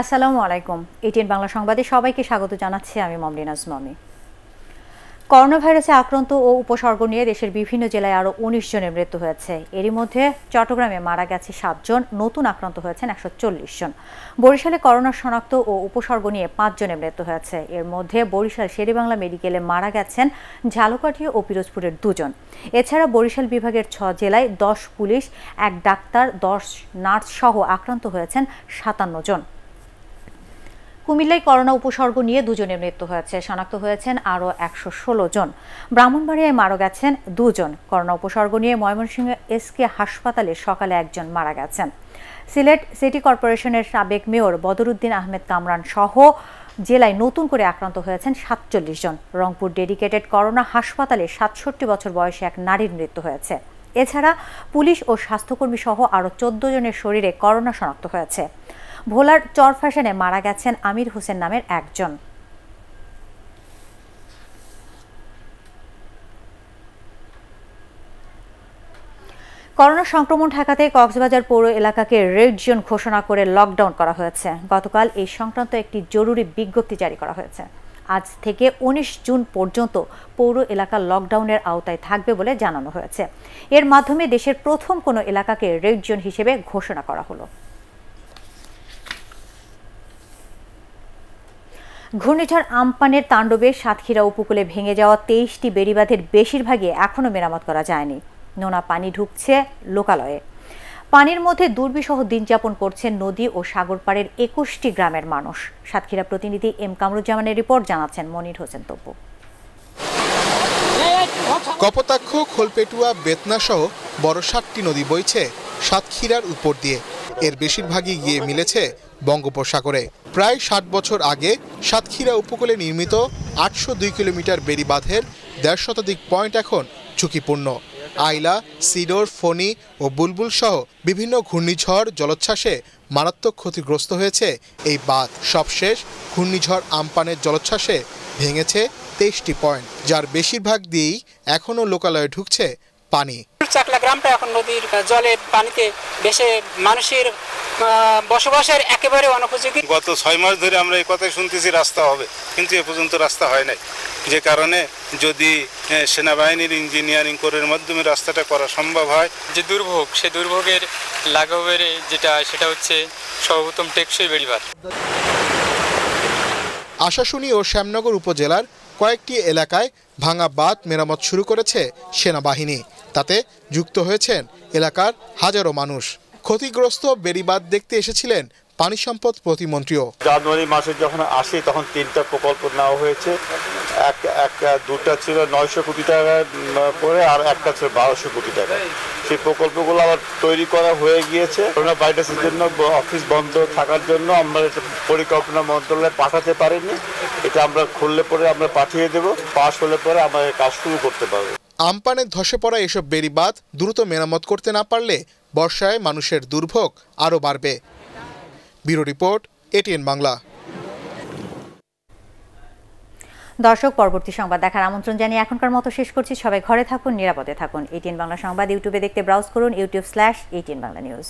আসসালামু আলাইকুম। এটিএন বাংলা সংবাদে সবাইকে স্বাগত জানাচ্ছি আমি মমলিনাজ মমি করোনা ভাইরাসে আক্রান্ত ও উপসর্গ নিয়ে দেশের বিভিন্ন জেলায় আরও উনিশ জনের মৃত্যু হয়েছে। এরই মধ্যে চট্টগ্রামে মারা গেছে সাতজন নতুন আক্রান্ত হয়েছেন একশো চল্লিশ জন। বরিশালে করোনা শনাক্ত ও উপসর্গ নিয়ে পাঁচ জনের মৃত্যু হয়েছে। এর মধ্যে বরিশাল শেরেবাংলা মেডিকেলে মারা গেছেন ঝালকাঠি ও পিরোজপুরের দুজন। এছাড়া বরিশাল বিভাগের ছ জেলায় দশ পুলিশ, এক ডাক্তার, দশ নার্স সহ আক্রান্ত হয়েছেন সাতান্ন জন। কুমিল্লায় করোনা উপসর্গ নিয়ে দুজনের মৃত্যু হয়েছে। শনাক্ত হয়েছেন আরও একশো ষোলো জন। ব্রাহ্মণবাড়িয়ায় মারা গেছেন দুজন। করোনা উপসর্গ নিয়ে ময়মনসিংহ এসকে হাসপাতালে সকালে একজন মারা গেছেন। সিলেট সিটি কর্পোরেশনের সাবেক মেয়র বদরুদ্দিন আহমেদ কামরান সহ জেলায় নতুন করে আক্রান্ত হয়েছেন সাতচল্লিশ জন। রংপুর ডেডিকেটেড করোনা হাসপাতালে সাতষট্টি বছর বয়সে এক নারীর মৃত্যু হয়েছে। এছাড়া পুলিশ ও স্বাস্থ্যকর্মী সহ আরও চোদ্দ জনের শরীরে করোনা শনাক্ত হয়েছে। ভোলার চরফ্যাশনে মারা গেছেন আমির হোসেন নামের একজন। করোনা সংক্রমণ ঠেকাতে কক্সবাজার পৌর এলাকাকে রেড জোন ঘোষণা করে লকডাউন করা হয়েছে। গতকাল এই সংক্রান্ত একটি জরুরি বিজ্ঞপ্তি জারি করা হয়েছে। আজ থেকে উনিশ জুন পর্যন্ত পৌর এলাকা লকডাউনের আওতায় থাকবে বলে জানানো হয়েছে। এর মাধ্যমে দেশের প্রথম কোনো এলাকাকে রেড জোন হিসেবে ঘোষণা করা হলো। ঘূর্ণিঝড় আমপানের তাণ্ডবে সাতক্ষীরা উপকূলে ভেঙে যাওয়া তেইশটি বেড়িবাঁধের বেশিরভাগই এখনও মেরামত করা যায়নি। নোনা পানি ঢুকছে লোকালয়ে। পানির মধ্যে দুর্বিসহ দিন যাপন করছে নদী ও সাগর পাড়ের একুশটি গ্রামের মানুষ। সাতক্ষীরা প্রতিনিধি এম কামরুজ্জামানের রিপোর্ট জানাচ্ছেন মনির হোসেন তব্বু কপোতাক্ষ, খোলপেটুয়া, বেতনা সহ বড় সাতটি নদী বইছে সাতক্ষীরার উপর দিয়ে। এর বেশিরভাগই গিয়ে মিলেছে বঙ্গোপসাগরে। প্রায় ষাট বছর আগে সাতক্ষীরা উপকূলে নির্মিত আটশো দুই কিলোমিটার বেড়িবাঁধের দেড় শতাধিক পয়েন্ট এখন ঝুঁকিপূর্ণ। আইলা, সিডোর, ফণি ও বুলবুল সহ বিভিন্ন ঘূর্ণিঝড়, জলোচ্ছ্বাসে মারাত্মক ক্ষতিগ্রস্ত হয়েছে এই বাঁধ। সবশেষ, ঘূর্ণিঝড় আমপানের জলোচ্ছ্বাসে ভেঙেছে তেইশটি পয়েন্ট, যার বেশিরভাগ দিয়েই এখনও লোকালয়ে ঢুকছে পানি। চাকলা গ্রামটা এখন নদীর জলে পানিতে ভেসে মানুষের বসবাসের একেবারে অনুপযোগী। গত ছয় মাস ধরে আমরা এই কথাই শুনতেছি রাস্তা হবে। কিন্তু এ পর্যন্ত রাস্তা হয় নাই। যে কারণে যদি সেনাবাহিনীর ইঞ্জিনিয়ারিং কোরের মাধ্যমে রাস্তাটা করা সম্ভব হয় যে দুর্ভোগ সে দুর্ভোগের লাঘবের যেটা সেটা হচ্ছে সর্বপ্রথম টেকসই বেড়িবাঁধ। আশাশুনি ও শ্যামনগর উপজেলার কয়েকটি এলাকায় ভাঙা বাঁধ মেরামত শুরু করেছে সেনাবাহিনী। তাতে যুক্ত হয়েছেন এলাকার হাজারো মানুষ। ক্ষতিগ্রস্ত বেড়িবাঁধ দেখতে এসেছিলেন পানি সম্পদ প্রতিমন্ত্রীও। জানুয়ারি মাসে যখন আসি, তখন তিনটা প্রকল্প নেওয়া হয়েছে। এক এক, দুটা ছিল নয়শো কোটি টাকা করে, আর একটা ছিল বারোশো কোটি টাকা। সেই প্রকল্পগুলো আবার তৈরি করা হয়ে গিয়েছে। করোনা ভাইরাসের জন্য অফিস বন্ধ থাকার জন্য আমরা এটা পরিকল্পনা মন্ত্রণালয়ে পাঠাতে পারিনি। এটা আমরা খুললে পরে আমরা পাঠিয়ে দেব। পাশ হলে পরে আমরা কাজ শুরু করতে পারব। আমপানের ধসে পড়া এসব বেড়িবাঁধ দ্রুত মেরামত করতে না পারলে বর্ষায় মানুষের দুর্ভোগ আরও বাড়বে। Bureau report, ATN Bangla. দর্শক, পরবর্তী সংবাদ দেখার আমন্ত্রণ জানিয়ে এখনকার মতো শেষ করছি। সবাই ঘরে থাকুন, নিরাপদে থাকুন। এটিএন বাংলা সংবাদ ইউটিউবে দেখতে ব্রাউজ করুন, YouTube slash ATN Bangla news